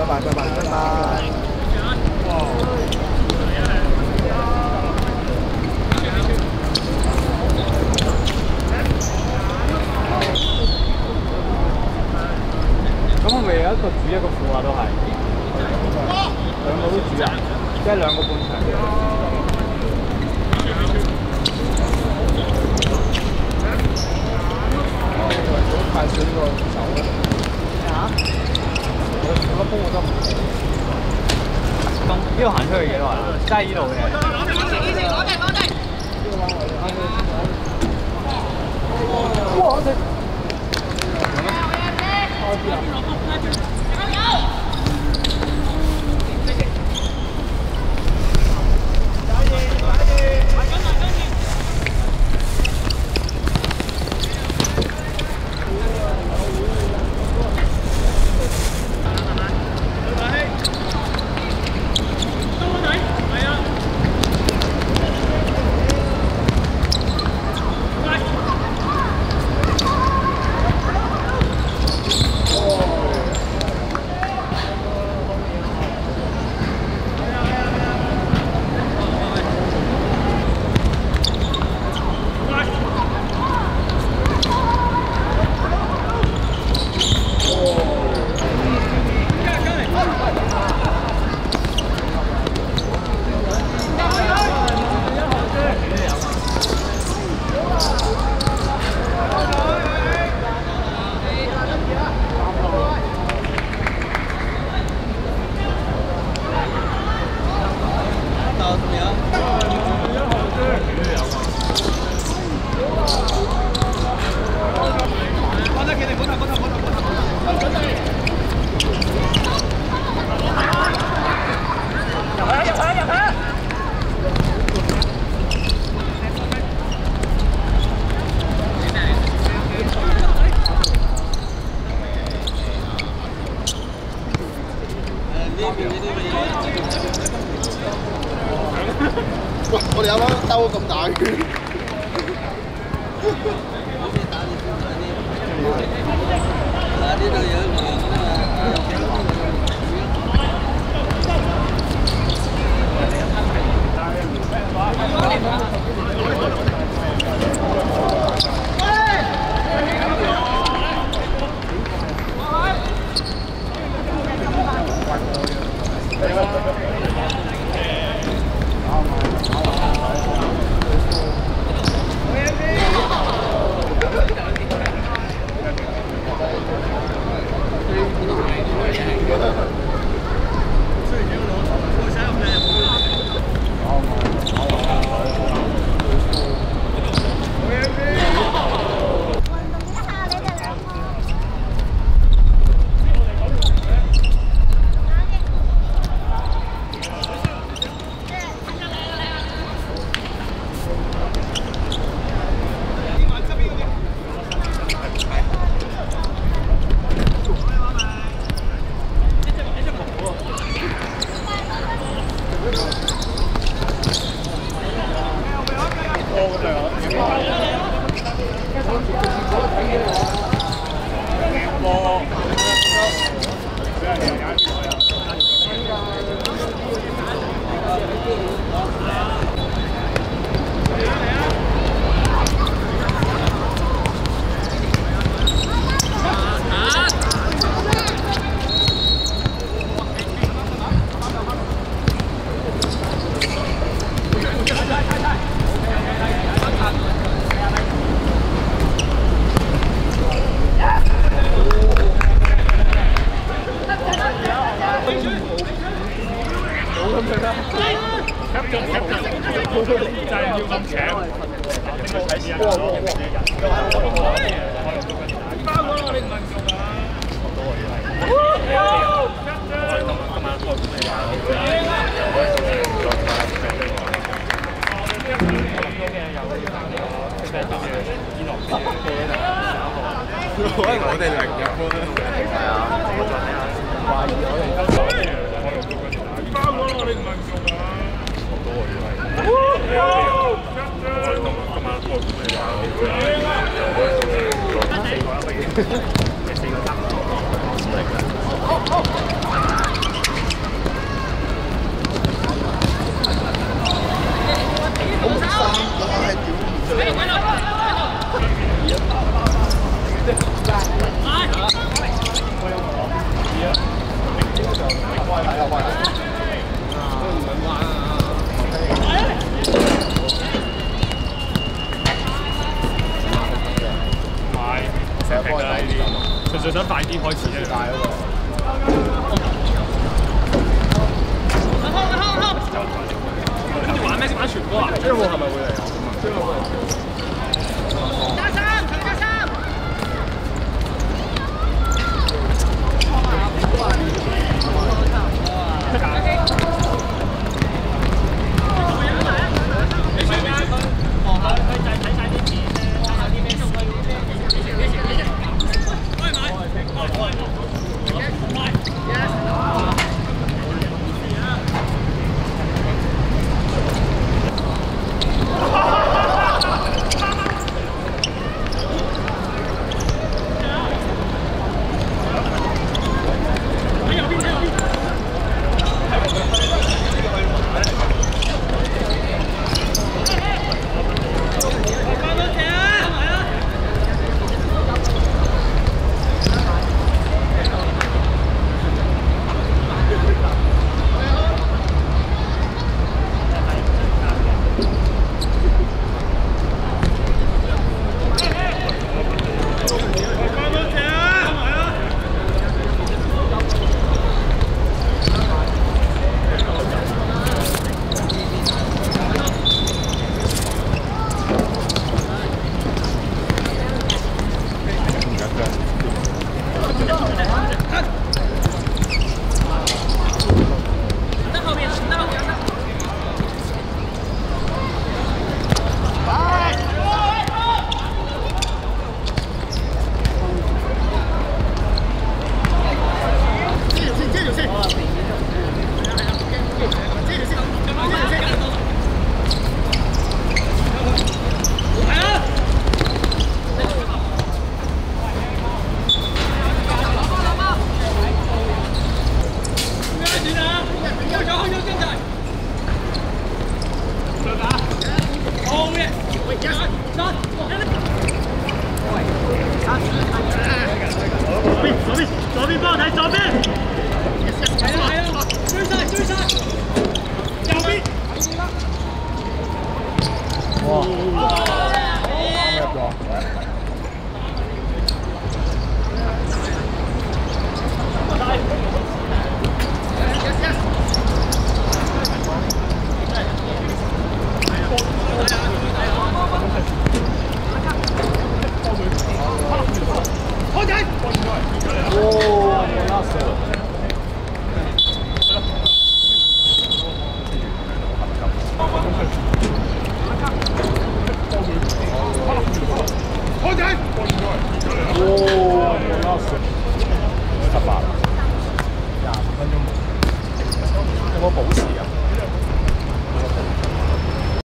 拜拜。拜拜。拜拜。咁我咪有一個主一個副啊？都係兩個都主啊，即係兩個半場。太少呢個手啦。我我幫我得。咁呢度行出去幾耐啊？即係呢度嘅。哇！我哋我知啊。哇！我哋啱啱兜咁大圈。我哋零入波咧，係啊，我再睇下，懷疑我哋包咗我哋唔係做啊，好多我以為。我哋今晚波你話我哋四個啦，不如四個三個，嚟㗎。純粹想快啲開始啫。大嗰個。玩咩先玩全波啊？張浩係咪會嚟